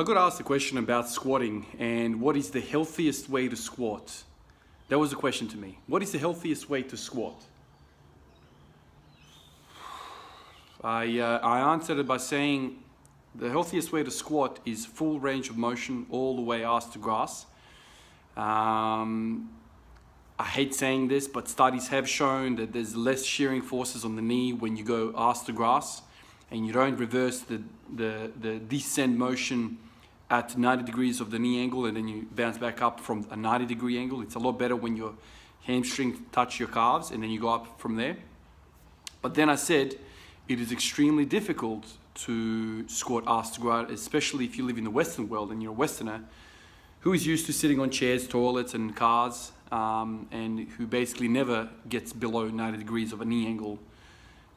I got asked a question about squatting and what is the healthiest way to squat. That was a question to me. What is the healthiest way to squat? I, uh, I answered it by saying the healthiest way to squat is full range of motion all the way ass to grass. Um, I hate saying this, but studies have shown that there's less shearing forces on the knee when you go ass to grass and you don't reverse the, the, the descent motion at 90 degrees of the knee angle and then you bounce back up from a 90 degree angle. It's a lot better when your hamstring touch your calves and then you go up from there. But then I said it is extremely difficult to squat ass to ground, especially if you live in the Western world and you're a Westerner who is used to sitting on chairs, toilets, and cars, um, and who basically never gets below 90 degrees of a knee angle,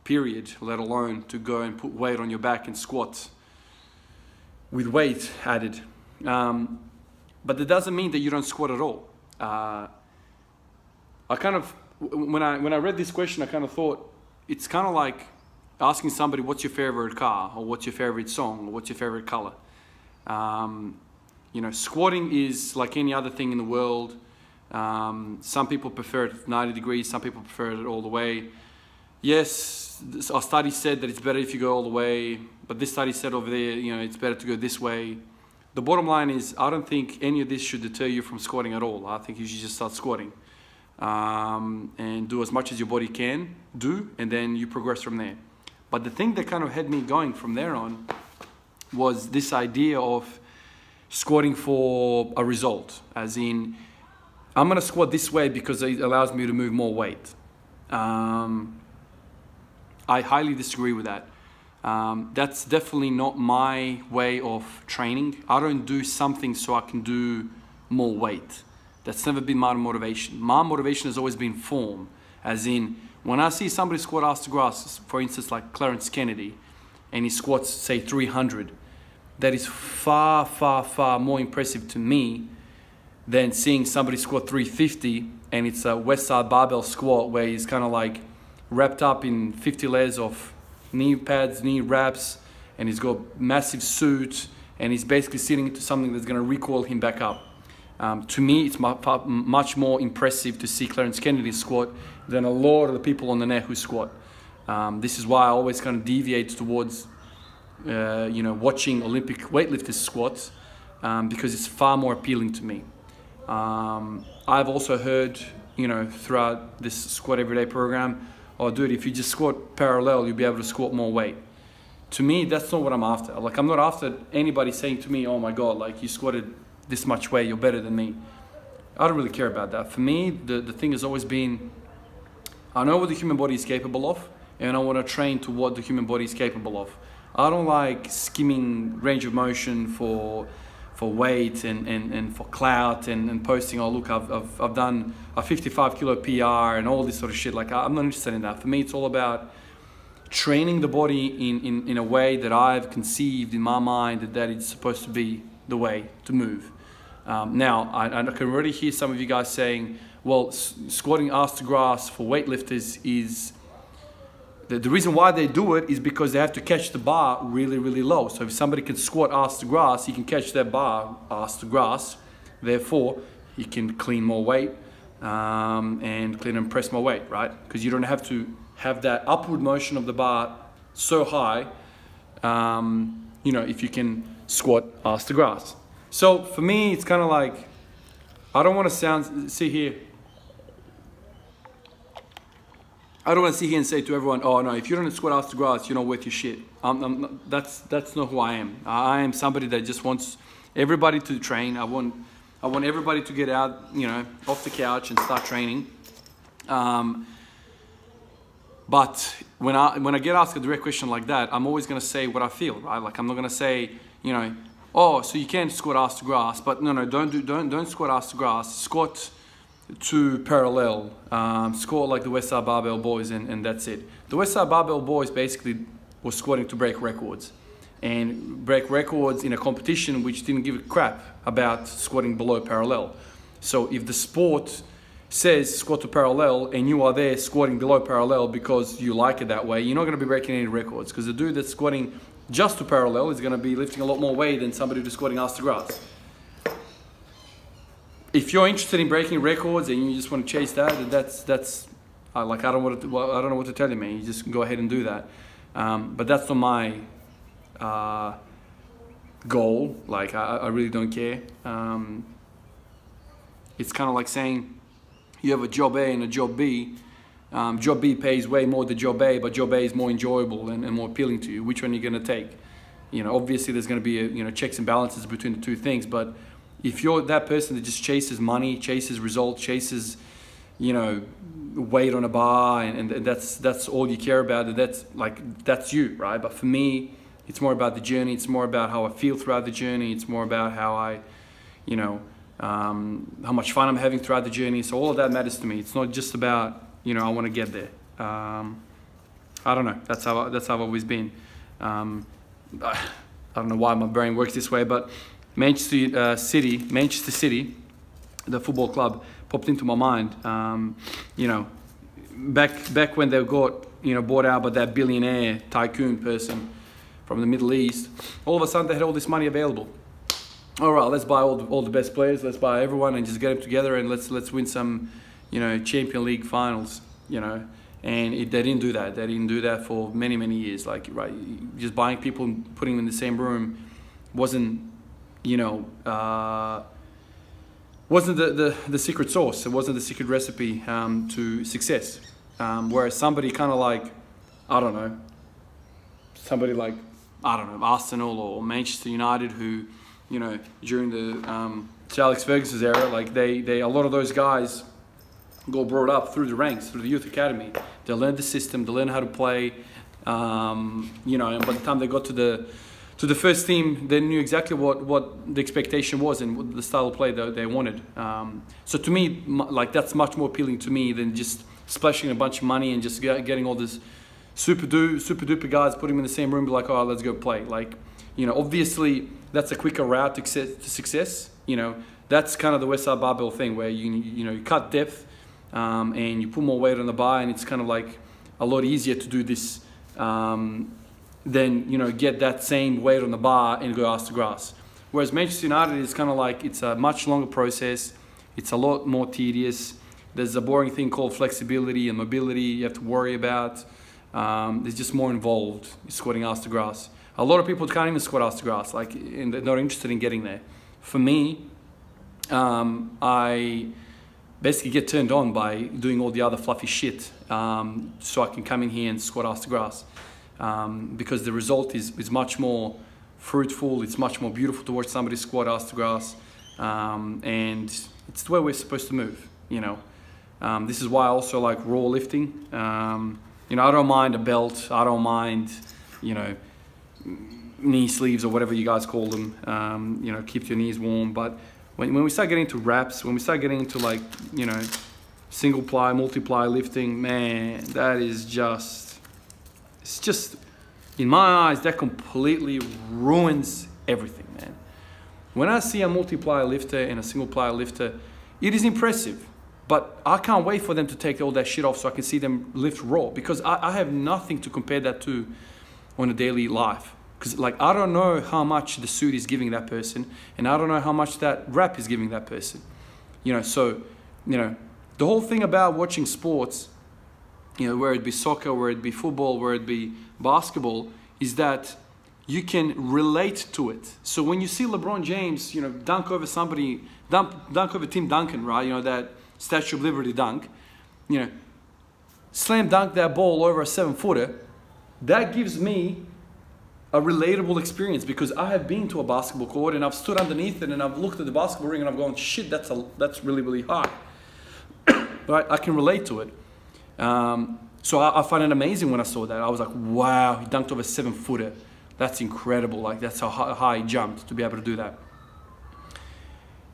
period, let alone to go and put weight on your back and squat with weight added. Um, but that doesn't mean that you don't squat at all. Uh, I kind of, when I, when I read this question, I kind of thought it's kind of like asking somebody, what's your favorite car? Or what's your favorite song? Or what's your favorite color? Um, you know, squatting is like any other thing in the world. Um, some people prefer it 90 degrees, some people prefer it all the way. Yes, our study said that it's better if you go all the way, but this study said over there, you know, it's better to go this way. The bottom line is, I don't think any of this should deter you from squatting at all. I think you should just start squatting um, and do as much as your body can do, and then you progress from there. But the thing that kind of had me going from there on was this idea of squatting for a result, as in, I'm gonna squat this way because it allows me to move more weight. Um, I highly disagree with that. Um, that's definitely not my way of training. I don't do something so I can do more weight. That's never been my motivation. My motivation has always been form, as in, when I see somebody squat ass to grass, for instance, like Clarence Kennedy, and he squats, say, 300, that is far, far, far more impressive to me than seeing somebody squat 350 and it's a Westside Barbell squat where he's kind of like wrapped up in 50 layers of knee pads, knee wraps, and he's got massive suit and he's basically sitting into something that's going to recoil him back up. Um, to me, it's much more impressive to see Clarence Kennedy squat than a lot of the people on the net who squat. Um, this is why I always kind of deviate towards, uh, you know, watching Olympic weightlifters squat um, because it's far more appealing to me. Um, I've also heard, you know, throughout this squat everyday program, oh, dude, if you just squat parallel, you'll be able to squat more weight. To me, that's not what I'm after. Like, I'm not after anybody saying to me, oh my God, like you squatted this much weight, you're better than me. I don't really care about that. For me, the, the thing has always been, I know what the human body is capable of, and I want to train to what the human body is capable of. I don't like skimming range of motion for for weight and, and, and for clout and, and posting, oh look, I've, I've, I've done a 55 kilo PR and all this sort of shit. Like I'm not interested in that. For me, it's all about training the body in, in, in a way that I've conceived in my mind that, that it's supposed to be the way to move. Um, now, I, I, can already hear some of you guys saying, well, squatting ass to grass for weightlifters is, the, the reason why they do it is because they have to catch the bar really, really low. So if somebody can squat ass to grass, he can catch that bar ass to grass. Therefore, he can clean more weight um, and clean and press more weight, right? Because you don't have to have that upward motion of the bar so high, um, you know, if you can squat ass to grass. So for me, it's kind of like, I don't want to sound, see here, I don't want to sit here and say to everyone, oh no, if you don't squat to grass, you're not worth your shit. I'm, I'm that's, that's not who I am. I am somebody that just wants everybody to train. I want, I want everybody to get out, you know, off the couch and start training. Um, but when I, when I get asked a direct question like that, I'm always going to say what I feel, right? Like I'm not going to say, you know, oh, so you can squat to grass, but no, no, don't do, don't, don't squat to grass. Squat to parallel, um, squat like the Westside Barbell Boys, and, and that's it. The Westside Barbell Boys basically was squatting to break records, and break records in a competition which didn't give a crap about squatting below parallel. So if the sport says squat to parallel and you are there squatting below parallel because you like it that way, you're not going to be breaking any records because the dude that's squatting just to parallel is going to be lifting a lot more weight than somebody who's squatting ass to grass. If you're interested in breaking records and you just want to chase that, that's that's uh, like I don't want to, well, I don't know what to tell you, man. You just go ahead and do that. Um, but that's not my uh, goal. Like I, I, really don't care. Um, it's kind of like saying you have a job A and a job B. Um, job B pays way more than job A, but job A is more enjoyable and, and more appealing to you. Which one are you going to take? You know, obviously there's going to be a, you know checks and balances between the two things. But if you're that person that just chases money, chases results, chases, you know, weight on a bar, and, and that's that's all you care about, and that's like that's you, right? But for me, it's more about the journey. It's more about how I feel throughout the journey. It's more about how I, you know, um, how much fun I'm having throughout the journey. So all of that matters to me. It's not just about you know I want to get there. Um, I don't know. That's how that's how I've always been. Um, I don't know why my brain works this way, but Manchester uh, City, Manchester City, the football club popped into my mind. Um, you know, back back when they got you know bought out by that billionaire tycoon person from the Middle East, all of a sudden they had all this money available all right, let's buy all the, all the best players, let's buy everyone and just get them together and let's let's win some, you know, Champion League finals, you know. And it, they didn't do that. They didn't do that for many many years. Like right, just buying people and putting them in the same room wasn't, you know, uh, wasn't the, the, the secret sauce. It wasn't the secret recipe um, to success. Um, whereas somebody kind of like, I don't know, somebody like, I don't know, Arsenal or Manchester United who you know, during the um, Alex Ferguson's era, like they, they, a lot of those guys got brought up through the ranks, through the youth academy. They learned the system, they learned how to play, um, you know, and by the time they got to the, to the first team, they knew exactly what, what the expectation was and what the style of play that they wanted. Um, so to me, like that's much more appealing to me than just splashing a bunch of money and just getting all this super duper, super duper guys, putting them in the same room, be like, oh, let's go play. Like, you know, obviously that's a quicker route to success. You know, that's kind of the Westside Barbell thing where you you know you cut depth um, and you put more weight on the bar, and it's kind of like a lot easier to do this um, than you know get that same weight on the bar and go ass to grass. Whereas Manchester United is kind of like it's a much longer process. It's a lot more tedious. There's a boring thing called flexibility and mobility you have to worry about. Um, there's just more involved squatting ass to grass. A lot of people can't even squat ass to grass, like, and they're not interested in getting there. For me, um, I basically get turned on by doing all the other fluffy shit um, so I can come in here and squat ass to grass. Um, because the result is, is much more fruitful, it's much more beautiful to watch somebody squat ass to grass, um, and it's the way we're supposed to move, you know. Um, this is why I also like raw lifting. Um, you know, I don't mind a belt, I don't mind, you know, knee sleeves or whatever you guys call them, um, you know, keep your knees warm. But when, when we start getting into reps, when we start getting into like, you know, single ply, multiply lifting, man, that is just, it's just, in my eyes, that completely ruins everything, man. When I see a multiply lifter and a single ply lifter, it is impressive. But I can't wait for them to take all that shit off so I can see them lift raw because I, I have nothing to compare that to on a daily life. Because like I don't know how much the suit is giving that person, and I don't know how much that rep is giving that person. You know, so you know, the whole thing about watching sports, you know, where it be soccer, where it be football, where it be basketball, is that you can relate to it. So when you see LeBron James, you know, dunk over somebody, dunk, dunk over Tim Duncan, right? You know, that Statue of Liberty dunk, you know, slam dunk that ball over a seven footer, that gives me a relatable experience because I have been to a basketball court and I've stood underneath it and I've looked at the basketball ring and I've gone, shit, that's, a, that's really, really high. right? I can relate to it. Um, so I, I, find it amazing when I saw that. I was like, wow, he dunked over seven footer. That's incredible. Like, that's how high he jumped to be able to do that.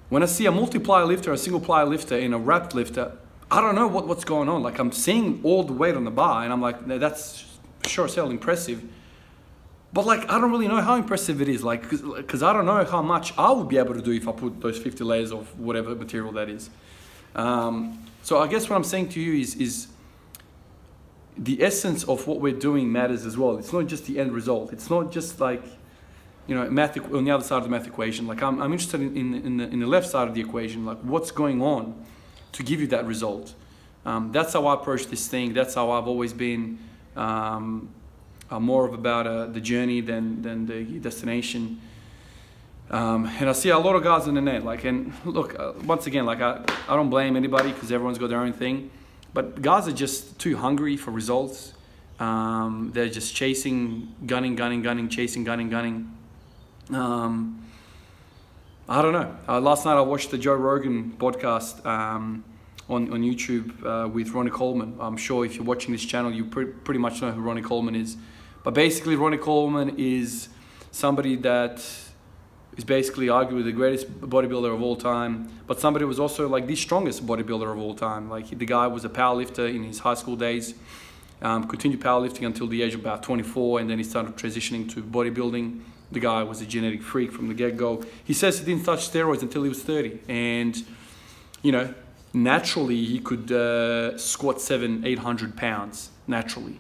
When I see a multiply lifter, a single ply lifter, and a wrapped lifter, I don't know what, what's going on. Like, I'm seeing all the weight on the bar and I'm like, that's sure as hell impressive. But like, I don't really know how impressive it is. Like, because I don't know how much I would be able to do if I put those 50 layers of whatever material that is. Um, so I guess what I'm saying to you is, is the essence of what we're doing matters as well. It's not just the end result. It's not just like, you know, math on the other side of the math equation. Like I'm, I'm interested in, in, in, the, in the left side of the equation, like what's going on to give you that result. Um, that's how I approach this thing. That's how I've always been um, uh, more of about uh, the journey than, than the destination. Um, and I see a lot of guys in the net. Like, and look, uh, once again, like I, I don't blame anybody because everyone's got their own thing. But guys are just too hungry for results. Um, they're just chasing, gunning, gunning, gunning, chasing, gunning, gunning. Um, I don't know. Uh, last night I watched the Joe Rogan podcast um, on, on YouTube uh, with Ronnie Coleman. I'm sure if you're watching this channel, you pre- pretty much know who Ronnie Coleman is. But basically, Ronnie Coleman is somebody that is basically arguably the greatest bodybuilder of all time, but somebody was also like the strongest bodybuilder of all time. Like the guy was a powerlifter in his high school days, um, continued powerlifting until the age of about 24, and then he started transitioning to bodybuilding. The guy was a genetic freak from the get-go. He says he didn't touch steroids until he was 30, and you know, naturally he could uh, squat seven, eight hundred pounds naturally.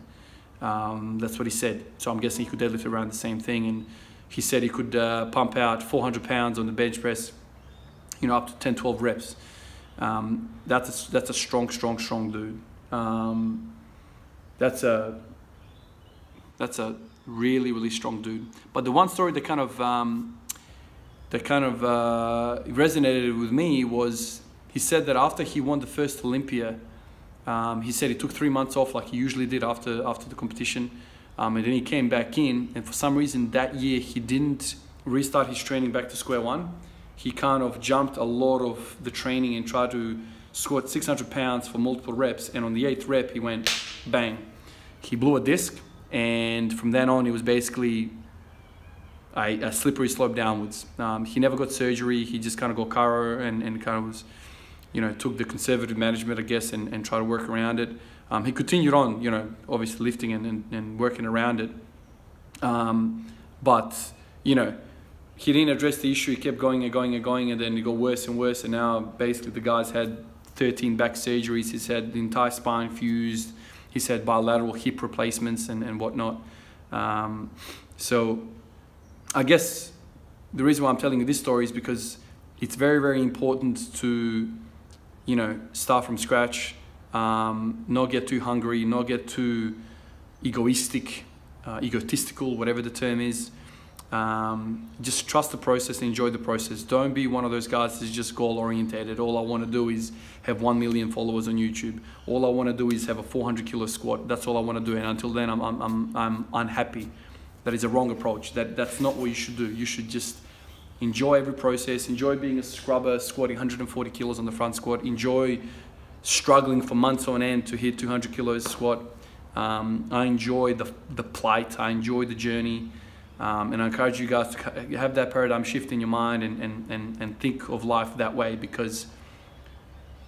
Um, that's what he said. So I'm guessing he could deadlift around the same thing and he said he could uh, pump out 400 pounds on the bench press, you know, up to 10, 12 reps. Um, that's a, that's a strong, strong, strong dude. Um, that's a that's a really, really strong dude. But the one story that kind of um, that kind of uh, resonated with me was he said that after he won the first Olympia, um, he said he took three months off like he usually did after after the competition um, and then he came back in, and for some reason that year he didn't restart his training back to square one. He kind of jumped a lot of the training and tried to squat 600 pounds for multiple reps. And on the eighth rep, he went bang. He blew a disc, and from then on, it was basically a, a slippery slope downwards. Um, he never got surgery. He just kind of got chiro and, and kind of was, you know, took the conservative management, I guess, and, and tried to work around it. Um, he continued on, you know, obviously lifting and, and, and working around it. Um, but, you know, he didn't address the issue. He kept going and going and going, and then it got worse and worse. And now, basically, the guy's had 13 back surgeries. He's had the entire spine fused. He's had bilateral hip replacements and, and whatnot. Um, so, I guess the reason why I'm telling you this story is because it's very, very important to, you know, start from scratch um, not get too hungry, not get too egoistic, uh, egotistical, whatever the term is. Um, just trust the process and enjoy the process. Don't be one of those guys that's just goal orientated. All I want to do is have 1 million followers on YouTube. All I want to do is have a 400 kilo squat. That's all I want to do. And until then, I'm, I'm, I'm, I'm unhappy. That is a wrong approach. That, that's not what you should do. You should just enjoy every process. Enjoy being a scrubber, squatting 140 kilos on the front squat. Enjoy struggling for months on end to hit 200 kilos squat. Um, I enjoy the, the plight, I enjoy the journey. Um, and I encourage you guys to have that paradigm shift in your mind and, and, and, and think of life that way because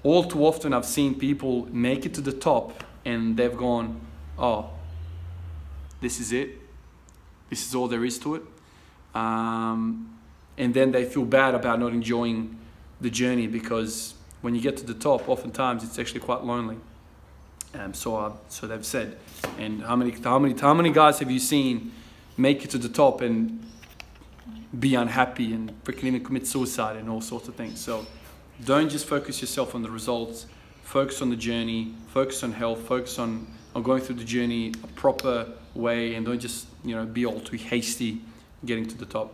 all too often I've seen people make it to the top and they've gone, oh, this is it. This is all there is to it. Um, and then they feel bad about not enjoying the journey because when you get to the top, oftentimes it's actually quite lonely. Um, so, uh, so they've said. And how many, how many, how many guys have you seen make it to the top and be unhappy and freaking even commit suicide and all sorts of things? So, don't just focus yourself on the results. Focus on the journey. Focus on health. Focus on on going through the journey a proper way, and don't just you know be all too hasty getting to the top.